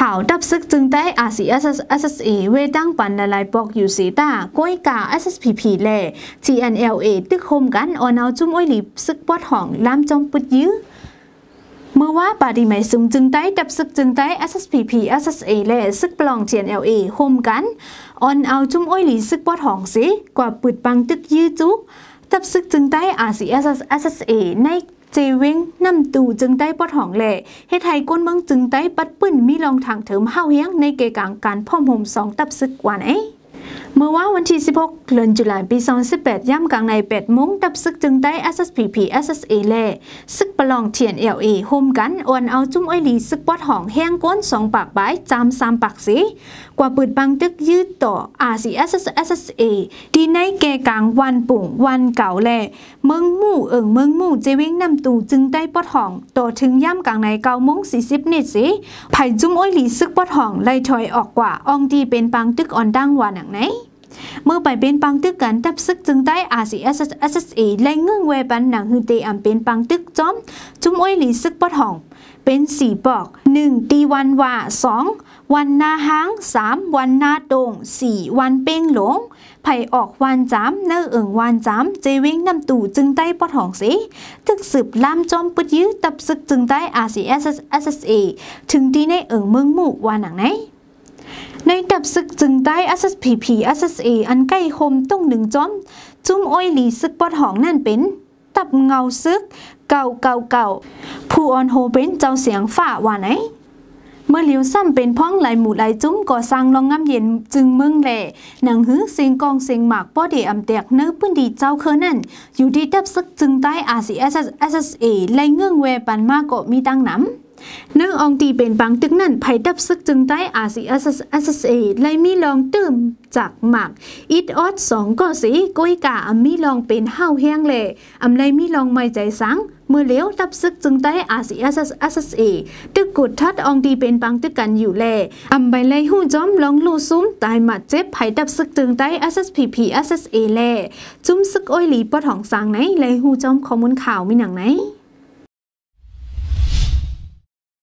เขาดับซึกจึงได้อาซีเอสเอสเอเวตั้งปันละลายปอกอยู่สีตาก้อยกา SSPP เล่ TNLA ตึกโฮมกันออนเอาจุ่มอ้อยหลีซึกปอดห้องลามจอมปุดยื้อเมื่อว่าปาดีไม่ซุงจึงได้ดับซึกจึงได้ SSPP SSA และซึกปลอง TNLA โฮมกันออนเอาจุ่มอ้อยหลีซึกปอดห้องสิกว่าปืดปังตึกยื้อจุดับซึกจึงได้ RCS SSA ใน จวิงนำตูจึงได้ปอดหองแหล่เฮ็ดไทยก้นเมืองจึงได้ปัดปื้นมีลองทางเถิมเฮาเฮียงในเกกางการพ่อมห่มสองตับซึกวันเอ้ เมื่อว่าวันที่ 16 เดือนตุลาคมปี 2018 ย่ำกลางใน8โมงดับซึกจึงได้ SSPP SSA แลซึกประลองเทียน LA โฮมกันอวนเอาจุ้มอ้อยหลีซึกปอดหองแห้งก้น2ปากบายจาม3ปากสีกว่าปืดบังตึกยืดต่อ RCS SSA ดีในแกกลางวันปุ่งวันเก่าแลเมืองมู่เอิงเมืองมู่เจวิ่งนำตูจึงได้ปอดหองต่อถึงย่ำกลางใน9โมง40นาทีไผ่จุ้มอ้อยหลีซึกปอดหองไล่ถอยออกกว่าอองดีเป็นปังตึกอ่อนดังว่าหนังไหน เมื่อไปเป็นปังตึกกันทับซึกจึงได้ RCS SSA และเงื่องเวบันหนังฮือเตอำเป็นปังตึกจอม จุ้มอ้อยหลีซึกปอดห่อง เป็นสี่ปอก 1. ตีวันว่า 2. วันนาหาง 3. วันนาตรง 4. วันเป้งหลงไผ่ออกวันจามเนื้อเอิงวันจามเจวิงนำตู่จึงได้ปอดห่องสิตึกสืบลามจอมปุดยื้อตับซึกจึงได้ RCS SSA ถึงดีในเอิงเมืองหมู่วันหนังไหน ในดับซึกจึงได้ SSPP SSA อันใกล้คมต้องหนึ่งจอม จุ้มอ้อยหลีซึกปอดหองนั่นเป็น ตับเงาซึก เก่าเก่าเก่าผู้ออนโฮเป็นเจ้าเสียงฝ่าว่าไหนเมื่อเลียวซ้ำเป็นพ้องไหลหมู่ไหลจุ้มก่อสร้างลองงามเย็นจึงเมืองแหล่หนังหื้อเสียงกองเสียงหมากป้อเดอำแตกเนื้อพื้นดีเจ้าเคอนั่น อยู่ดีดับซึกจึงได้ RCS SSA ไล่เงื่องแวปันมากก็มีตั้งน้ำ นื่ององตีเป็นบางตึกนั่นไผ่ดับซึกจึงได้อาซีเอสเอสเอไลมีลองตื้มจากหมักอิดออดสองก็สีก้อยกาอมีลองเป็นห้าวแห้งเลยอำไลมีลองไม่ใจสังเมื่อเลี้ยวดับซึกจึงได้อาซีเอสเอสเอตึกกุดทัดองตีเป็นบางตึกกันอยู่แลอำใบไลหู้จอมลองลู่ซุ้มตายหมัดเจ็บไผ่ดับซึกจึงได้ SSPP SSA แลจุ้มซึกอ้อยหลีปอดของสางไหนไลหู้จอมข้อมูลข่าวมีหนังไหน